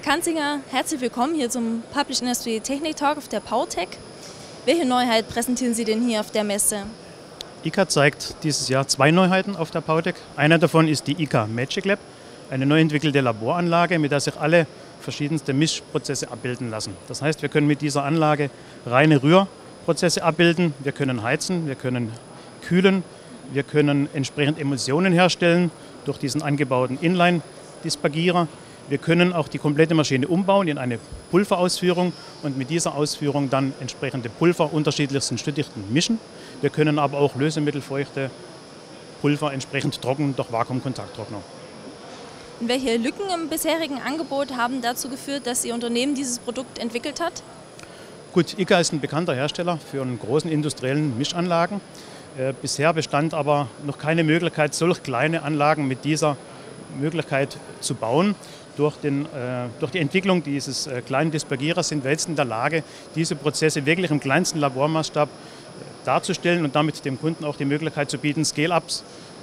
Herr Kanzinger, herzlich willkommen hier zum Public Industry Technik Talk auf der PowerTech. Welche Neuheit präsentieren Sie denn hier auf der Messe? ICA zeigt dieses Jahr zwei Neuheiten auf der PowerTech. Eine davon ist die ICA Magic Lab, eine neu entwickelte Laboranlage, mit der sich alle verschiedenste Mischprozesse abbilden lassen. Das heißt, wir können mit dieser Anlage reine Rührprozesse abbilden, wir können heizen, wir können kühlen, wir können entsprechend Emulsionen herstellen durch diesen angebauten Inline-Dispagierer. Wir können auch die komplette Maschine umbauen in eine Pulverausführung und mit dieser Ausführung dann entsprechende Pulver unterschiedlichsten Stückdichten mischen. Wir können aber auch lösemittelfeuchte Pulver entsprechend trocknen durch Vakuumkontakttrockner. Und welche Lücken im bisherigen Angebot haben dazu geführt, dass Ihr Unternehmen dieses Produkt entwickelt hat? Gut, ICA ist ein bekannter Hersteller für einen großen industriellen Mischanlagen. Äh, bisher bestand aber noch keine Möglichkeit, solch kleine Anlagen mit dieser Möglichkeit zu bauen. Durch, den, äh, durch die Entwicklung dieses äh, kleinen Dispergierers sind wir jetzt in der Lage, diese Prozesse wirklich im kleinsten Labormaßstab äh, darzustellen und damit dem Kunden auch die Möglichkeit zu bieten, Scale-Ups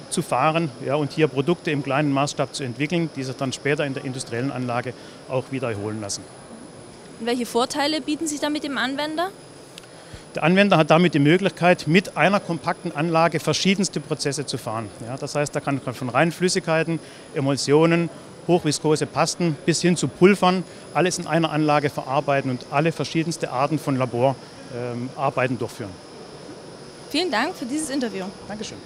zu fahren ja, und hier Produkte im kleinen Maßstab zu entwickeln, die sich dann später in der industriellen Anlage auch wieder erholen lassen. Und welche Vorteile bieten sich damit dem Anwender? Der Anwender hat damit die Möglichkeit, mit einer kompakten Anlage verschiedenste Prozesse zu fahren. Ja, das heißt, er kann von reinen Flüssigkeiten, Emulsionen, hochviskose Pasten bis hin zu Pulvern alles in einer Anlage verarbeiten und alle verschiedenste Arten von Laborarbeiten ähm, durchführen. Vielen Dank für dieses Interview. Dankeschön.